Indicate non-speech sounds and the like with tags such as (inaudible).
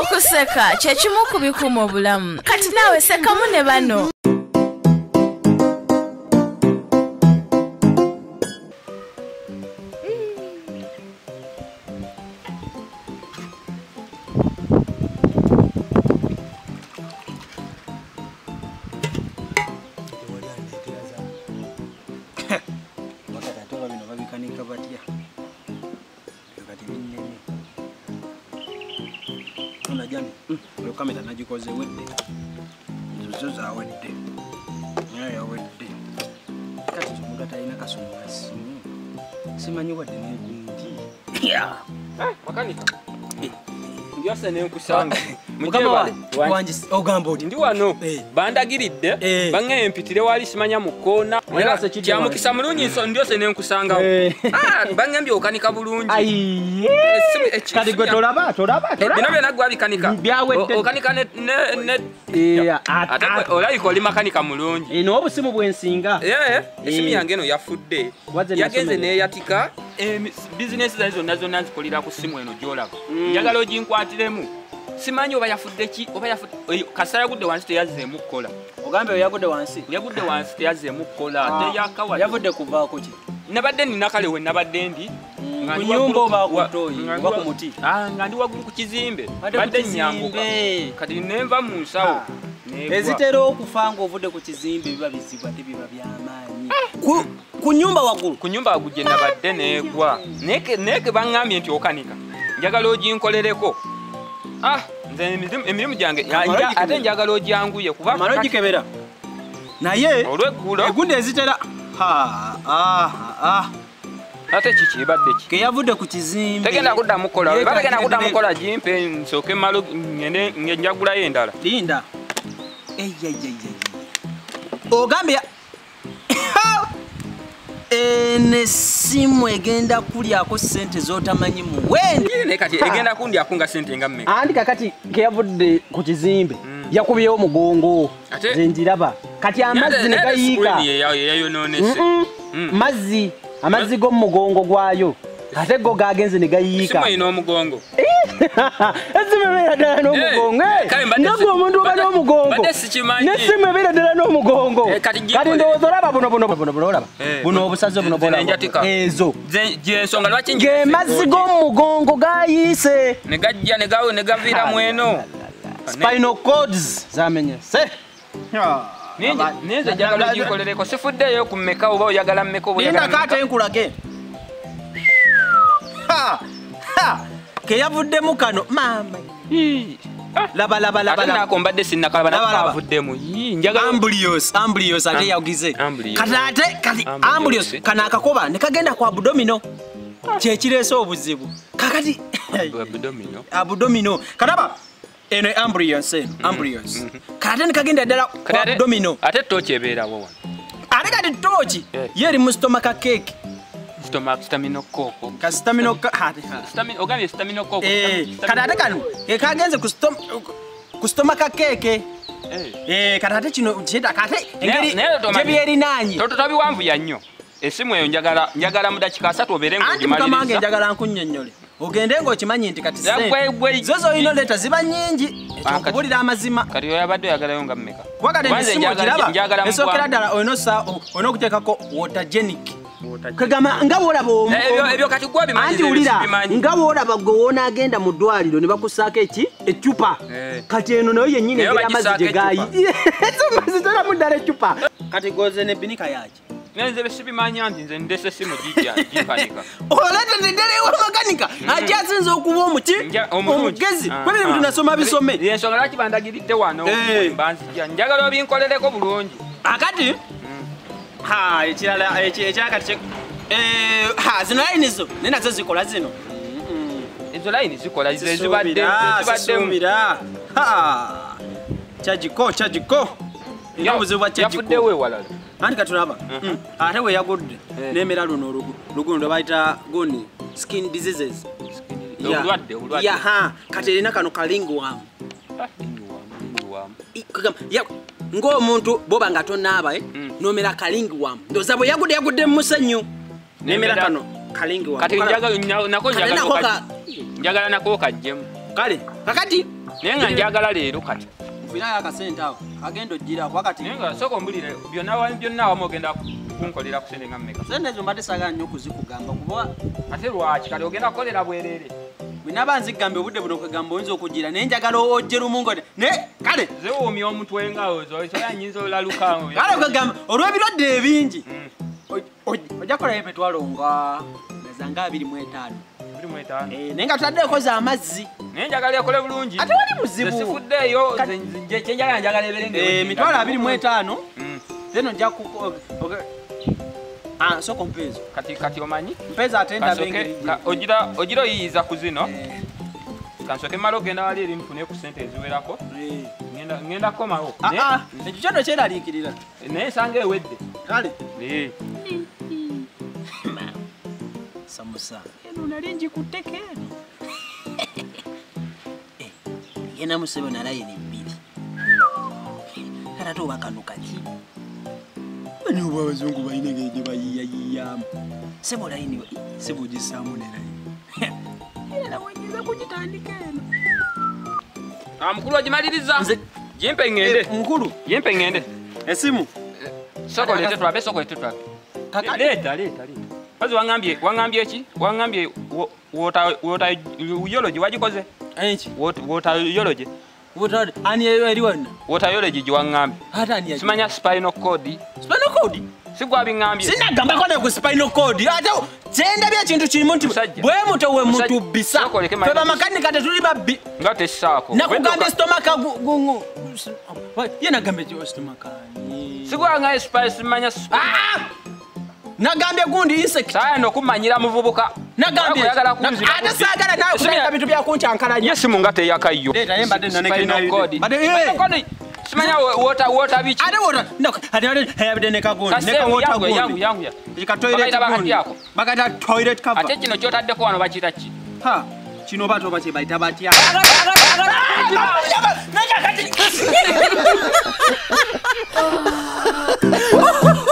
okuseka. Kyekimu ku bikuuma obulamu. Kati naawe sekamu ne bano Tunda jani. Olukamera nagikoze ewedde nzuzo zawedde naye yawedde kati omuntu atalina kasumukasimu simanyi wadde negungi makanika ndyose nenkusanga (laughs) wangi ogamba oti ndi wano Eh. bandagiridde Eh. baŋŋe mpitire wali simanya mu kidde kyamukisa mulungi nso ndyose nenkusangawo Eh. Ah, baŋŋembye okanika bulungi. Kati gwe tolaba tolaba Eh, bino tolaba byonna gwabikanika. O- okanika Eh, olabika oli makanika mulungi. Eno obusimu bwensinga Eh, esimu Eh. yange eno yafudde. Yagenze neyatika bizinesi zaye zonna zonna nzikolera ku simu eno gyolaba. Njagala oginkwatiremu. Simanyi oba yafudde ki oba yafudde kasa yagudde wansi teyazzeemu kukola. Ogambe yagudde wansi. Yagudde wansi teyazzeemu kukola teyakawa yavudde kuvaako ki? Nabadde nina kale we nabadde ndi. Nga ku ndi nyumba waggulu- oba ku wa- ttooyi, nga ndi oba ku muti? Ah, nga ndi waggulu ku kizimbe. Ate badde nyambuka kati nenva mu nsawo Ah. ezitera okufa ngaovudde ku kizimbe biba bizibwa tebiba byamaanyi ku nyumba waggulu. Ku nyumba guje nabadde negwa naye ke baŋŋambye nti okanika. Njagala oginkolereko. Ah nze emirimu- gyange ate njagala ogyanguye kuba amala kati- ogikebera naye olweggulo. egundi ezitera ate kiki ebadde ki? Keyavudde ku kizimbe. Tegenda kuddamu kukola tegenda kuddamu kukola gimpe nsooke malo ngende nge njagulayo endala. Linda. Eyeyeyeye. ogambye essimu egenda kulyako sente zotamanyi muwende naye kati egenda kundyaku nga sente nga mmeka? Andi kakati keyavudde ku kizimbe yakubyewo mugongo. Zengiraba kati amazzi ne gayiika. yayononese Mm-mm. Mm. mazzi amazzi g'omugongo gwayo. Ate go gagenze ne gayiika esimu ebeera ddala n'omugongo gwe omuntu oba n'omugongo n'essimu ebeera ddala n'omugongo. Eh, kati ndowooza olaba buno buno buno buno olaba. Eh, buno obusaze buno zino bolaba enjatika. ezo. Ze- gyensonga lwaki njirese ng'emazzi gooti. g'omugongo gayiise ne gajja ne gawe ne gaviira mu eno spinal cords zamenyese ninze njagala oginkolereko sifuddeyo ku mmeka oba oyagala mmeka oba oyagala linda mmeka. kaate nkulage. Ha! Ha! Keyavuddemu kano. Maama. Ii. Ah, laba laba laba ate laba. naako mbadde amblios amblios ate yagize Amblios. kati amblios kano akakoba ne kagenda ku abdomino kyekireese obuzibu. Kakati abdomino kataba eno ambrios eno ambrios kati ate ne kagenda ddala ku Kati ate- tooki ebeerawo wano. Ate kati tooki Eh. ye eri mu stomaka cake kati ate kano kekagenze ku stom- ku stomaka cake Eh. Eh, kati ate kino kyetaka ate engeri naye tomanyi- gyebyerinaanye toto tabiwanvuya nnyo esimu eyo njagala njagala mu dakika asatu obeere anti mukama wange ng'ogimaliriza njagala nkunnyonnyole. Ogende ng'okimanyi nti kati Ya, gwe- gwe- zo zoyina oleeta ziba nnyingi. Ah, ekyokubuulira amazima. kati oyabadde oyagalayo nga mmeka? Kuba kati Kuba nze essimu njagala- ogiraba njagala mu esookera bwangu. ddala olina osa- olina okuteekako watagenic kwegamba nga bwolaba Eh, ebyo- ebyo kati gwe obimanyi, anti wulira nga bwolaba gwe wonaagenda mu ddwaliro ne bakusaako eki? Ecupa Eh. kati eno nayo yennyini engeri amazzi gye gayi ecupa. amazzi (laughs) tolamu ddala ecupa kati goze ne binika yaki nenze besibimanya nti nze ndese gijja gikanika oleetedde ddala ewa makanika ate asinza okuba omuki omugezi? Ah, kwebiri ah. bintu nasoma bisome yensonga lwaki bandagiridde wano Eh. banzija njagala obinkolereko bulungi. Akati? Ha ekirala eki- ekirala kati zino layini zo naye nazo zikola zino. Ezo layini zikola ze zibadde zisuubira Ha! kyagiko kyagiko Era obuzibu bwa kyagiko yafuddewo ewalala anti katulaba? Mm. ate we yagudde Eh. nemera luno olugu luguno lwebayita guni skin diseases. Yaha kati erina kano kalingiwamu Ah, ya- ng'omuntu boba nga tonaaba eh, Mm. nomera kalingiwamu ndoza bwe yagudde yagudde mu musenyu nemera kano kalingiwamu kati Kala- njagala- na- nako Kale njagala nako ka- ka- njagala nako kajjemu kale kakati? Naye nga njagala leero kati. Nfinayo akasente awo agenda ojjirako wakati. Naye nga sooka ombulire byonna wa- byonna awamu ogenda kunkolera ku sente nga mmeka? Sente ezo mbadde saagala nnyo okuzikugamba kuba ate lwaki? Kati ogenda kukolera bwereere bwe naba nzigambye obudde buno kwegamba oyinza okugira naye njagala ojje lumu ngo naye kale! Zewuumya omutwe nga ozosobola nyinza olalukawo kale kwegamba olw'ebirwadde ebingi. Mm. Oj- oj- ojja kukolayo petwalo nga nazanga abiri mu etaano. Eh, naye nga tutaddeeko za amazzi naye njagala ekole bulungi. Ate wali muzibu. Sifuddeeyo kyenjagala njagala ebere Eh, emitwalo abiri mu etaano. Mm. then ojja ku Ah, soko mpeezo. Kati kati omanyi? Mpeezo ate ndabe Kasooke- engeri ka- gye- ogira oyiyiza ku zino. Eh, kansoke mala ogenda wali eri nfune ku sente eziwerako. Eh. Kukomawo. Ah, ah, ekyo kyono kyeraliikirira. Naye nsanga ewedde. Kale Eh, samusa eno nali njikutteko eno (laughs) Eh, genda musebo nalayini bbiri kale ate oba kano kaki? Bani oba abazungu balina engeri gye bayiyayiyamu? Sebo layini sebo gisaamu ne layini (laughs) era nawonyeza kugitandika eno. Ah, mukulu wagimaliriza Nze- jimpe ngende. nkulu jimpe ngende. Esimu. Soko lete tulabe soko lete tulabe Kaka- leeta leeta leeta kazi waŋambye waŋambye ki waji wotayologi wagikoze enki wotayologi ani eyo eri wonna wotayologi hata ani simanya spinal code spinal cord sigwabiŋambye sinagambako ne ku spinal cord ate kyendabye ekintu kirimu nti bwe muto we Musajja. bisa fe bamakanika tetuli babbi nga tesisaako nakugambye stomaka ye nagambye spice manya simanya nagambye gundi insect saayana okumanyira muvubuka. Ate saagala nawe kutandika bintu byakunkyankalanya ye simu nga teyakayyo Leeta, ye mbadde naneke Spinal nayo- cord. Mbadde- eh. Spinal cord, simanya wota wota biki? Ate wota ate ate yabadde nekagundi Kasemu, yangu yangu ya. Bakaita bakati ako. bakata toilet cover. Ate kino kyotaddeko wano bakiyita ki? Ha kino bato oba kye bayita batya (laughs) (laughs) (laughs)